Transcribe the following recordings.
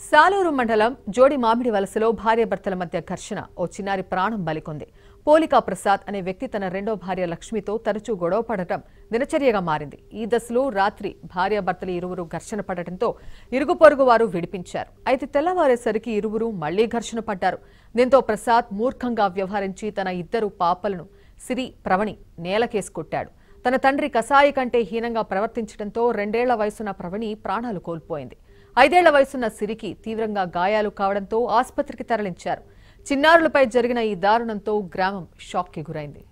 సాలూరు మండలం జోడి మామిడి వలసలో భార్యాభర్తల మధ్య ఘర్షణ. ఓ చిన్నారి ప్రాణం బలికొంది. పోలికా ప్రసాద్ అనే వ్యక్తి తన రెండో భార్య లక్ష్మితో తరచూ గొడవ పడటం దినచర్యగా మారింది. ఈ దశలో రాత్రి భార్యాభర్తలు ఇరువురు ఘర్షణ పడటంతో ఇరుగు పొరుగు వారు విడిపించారు. అయితే తెల్లవారేసరికి ఇరువురు మళ్ళీ ఘర్షణ పడ్డారు. దీంతో ప్రసాద్ మూర్ఖంగా వ్యవహరించి తన ఇద్దరు పాపలను సిరి ప్రవణి నేలకేసి కొట్టాడు. తన తండ్రి కసాయి కంటే హీనంగా ప్రవర్తించడంతో రెండేళ్ళ వయసున్న ప్రవణి ప్రాణాలు కోల్పోయింది. ఐదేళ్ళ వయసున్న సిరికి తీవ్రంగా గాయాలు కావడంతో ఆసుపత్రికి తరలించారు. చిన్నారులపై జరిగిన ఈ దారుణంతో గ్రామం షాక్కి గురైంది.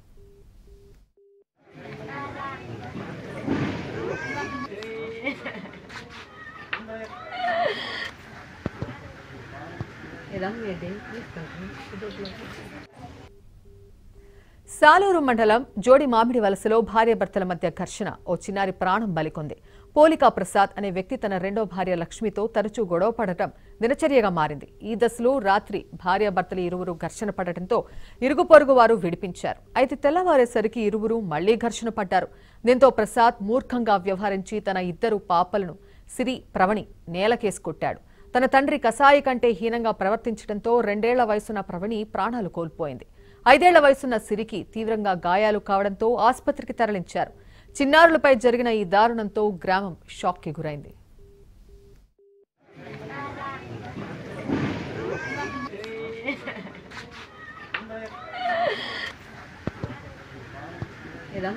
సాలూరు మండలం జోడి మామిడి వలసలో భార్యాభర్తల మధ్య ఘర్షణ. ఓ చిన్నారి ప్రాణం బలికొంది. పోలికా ప్రసాద్ అనే వ్యక్తి తన రెండో భార్య లక్ష్మితో తరచూ గొడవ పడటం దినచర్యగా మారింది. ఈ దశలో రాత్రి భార్యాభర్తలు ఇరువురు ఘర్షణ పడటంతో ఇరుగు పొరుగు వారు విడిపించారు. అయితే తెల్లవారేసరికి ఇరువురు మళ్ళీ ఘర్షణ పడ్డారు. దీంతో ప్రసాద్ మూర్ఖంగా వ్యవహరించి తన ఇద్దరు పాపలను సిరి ప్రవణి నేలకేసి కొట్టాడు. తన తండ్రి కసాయి కంటే హీనంగా ప్రవర్తించడంతో రెండేళ్ళ వయసున్న ప్రవణి ప్రాణాలు కోల్పోయింది. ఐదేళ్ళ వయసున్న సిరికి తీవ్రంగా గాయాలు కావడంతో ఆసుపత్రికి తరలించారు. చిన్నారులపై జరిగిన ఈ దారుణంతో గ్రామం షాక్కి గురైంది Era?